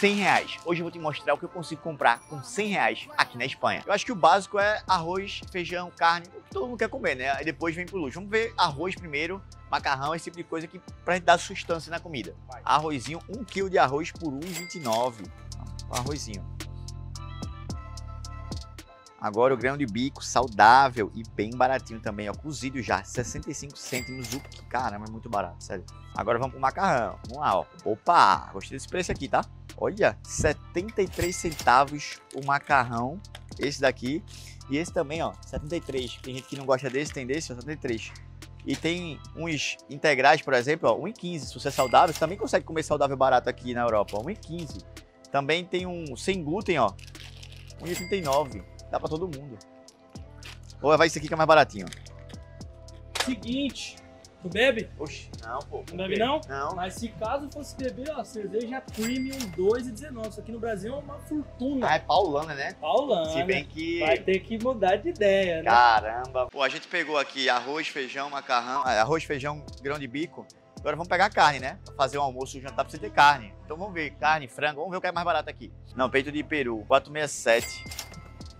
100 reais. Hoje eu vou te mostrar o que eu consigo comprar com 100 reais aqui na Espanha. Eu acho que o básico é arroz, feijão, carne, o que todo mundo quer comer, né? Aí depois vem pro luxo. Vamos ver arroz primeiro, macarrão, esse tipo de coisa que pra gente dar sustância na comida. Arrozinho, 1 kg de arroz por 1,29. Arrozinho. Agora o grão de bico saudável e bem baratinho também, ó, cozido já, 65 cêntimos o caramba, é muito barato, sério. Agora vamos pro macarrão, vamos lá, ó. Opa, gostei desse preço aqui, tá? Olha, 73 centavos o macarrão, esse daqui, e esse também, ó, 73. Tem gente que não gosta desse, tem desse, ó, 73. E tem uns integrais, por exemplo, ó, 1,15. Se você é saudável, você também consegue comer saudável barato aqui na Europa, ó, 1,15. Também tem um sem glúten, ó, 1,39. Dá pra todo mundo. Ou vai esse aqui que é mais baratinho. Seguinte, tu bebe? Oxi, não, pô. Não bebe não? Não. Mas se caso fosse beber, ó, cerveja premium 2,19. Isso aqui no Brasil é uma fortuna. Ah, é paulana, né? Paulana. Se bem que... Vai ter que mudar de ideia, né? Caramba. Pô, a gente pegou aqui arroz, feijão, macarrão, ah, arroz, feijão, grão de bico. Agora vamos pegar carne, né? Pra fazer um almoço, um jantar, precisa ter carne. Então vamos ver, carne, frango, vamos ver o que é mais barato aqui. Não, peito de peru, 467.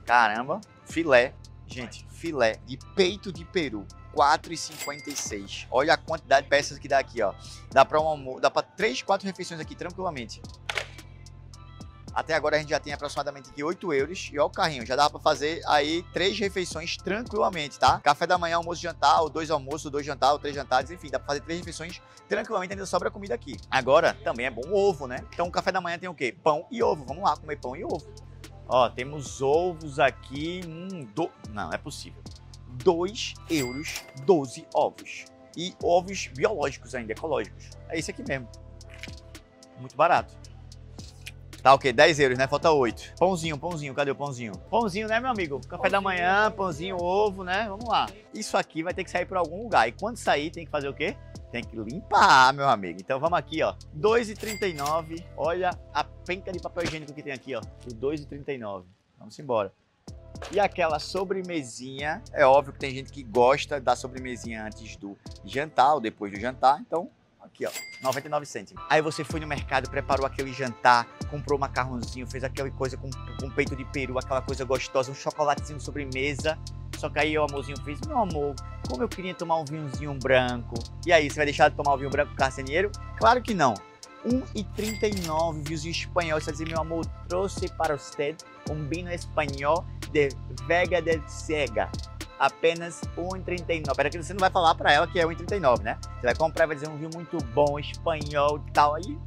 Caramba, filé. Gente, filé de peito de peru, 4,56. Olha a quantidade de peças que dá aqui, ó. Dá para um dá para 3, 4 refeições aqui tranquilamente. Até agora a gente já tem aproximadamente aqui 8 euros. E olha o carrinho, já dá para fazer aí três refeições tranquilamente, tá? Café da manhã, almoço, jantar, ou dois almoços, dois jantar, ou três jantares, enfim, dá para fazer três refeições tranquilamente, ainda sobra comida aqui. Agora, também é bom ovo, né? Então, o café da manhã tem o quê? Pão e ovo. Vamos lá comer pão e ovo. Ó, temos ovos aqui. Hum, do... Não, é possível. 2 euros, 12 ovos. E ovos biológicos ainda, ecológicos. É esse aqui mesmo. Muito barato. Tá ok, 10 euros, né? Falta 8. Pãozinho, pãozinho, cadê o pãozinho? Pãozinho, né, meu amigo? Café da manhã, pãozinho, ovo, né? Vamos lá. Isso aqui vai ter que sair por algum lugar. E quando sair, tem que fazer o quê? Tem que limpar, meu amigo. Então vamos aqui, ó. 2,39. Olha a penca de papel higiênico que tem aqui, ó. O 2,39. Vamos embora. E aquela sobremesinha, é óbvio que tem gente que gosta da sobremesinha antes do jantar ou depois do jantar, então aqui ó, 99 cêntimos. Aí você foi no mercado, preparou aquele jantar, comprou um macarrãozinho, fez aquela coisa com, com peito de peru, aquela coisa gostosa, um chocolatezinho sobremesa, só que aí o amorzinho fez, meu amor, como eu queria tomar um vinhozinho branco. E aí, você vai deixar de tomar o vinho branco dinheiro? Claro que não. 1,39 vinhozinho espanhol. Você dizer, meu amor, trouxe para você um vinho espanhol de Vega del Cega. Apenas 1,39. Pera que você não vai falar para ela que é 1,39, né? Você vai comprar e vai dizer um vinho muito bom, espanhol e tal. Aí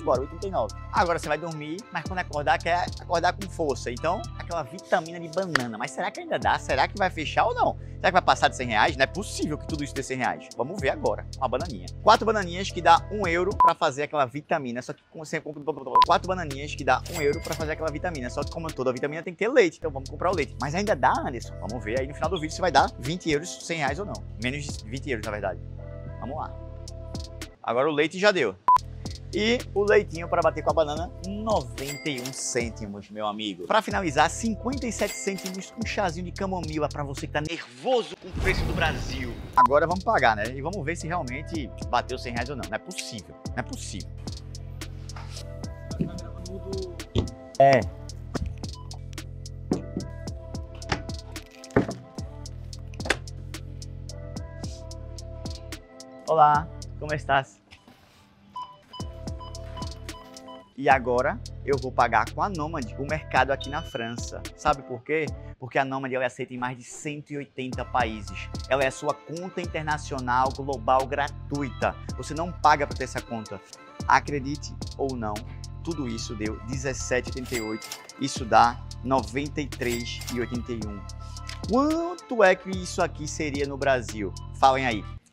embora, 89. Agora você vai dormir, mas quando acordar, quer acordar com força. Então, aquela vitamina de banana. Mas será que ainda dá? Será que vai fechar ou não? Será que vai passar de 100 reais? Não é possível que tudo isso dê 100 reais. Vamos ver agora. Uma bananinha. Quatro bananinhas que dá um euro para fazer aquela vitamina. Só que você compra quatro bananinhas que dá um euro para fazer aquela vitamina. Só que como toda vitamina tem que ter leite. Então vamos comprar o leite. Mas ainda dá, Anderson? Vamos ver aí no final do vídeo se vai dar 20 euros, 100 reais ou não. Menos de 20 euros, na verdade. Vamos lá. Agora o leite já deu. E o leitinho para bater com a banana, 91 cêntimos, meu amigo. Para finalizar, 57 cêntimos um chazinho de camomila para você que tá nervoso com o preço do Brasil. Agora vamos pagar, né? E vamos ver se realmente bateu 100 reais ou não. Não é possível, não é possível. É. Olá, como estás? E agora eu vou pagar com a Nomad o mercado aqui na França. Sabe por quê? Porque a Nomad ela é aceita em mais de 180 países. Ela é a sua conta internacional global gratuita. Você não paga para ter essa conta. Acredite ou não, tudo isso deu 17,88. Isso dá 93,81. Quanto é que isso aqui seria no Brasil? Falem aí.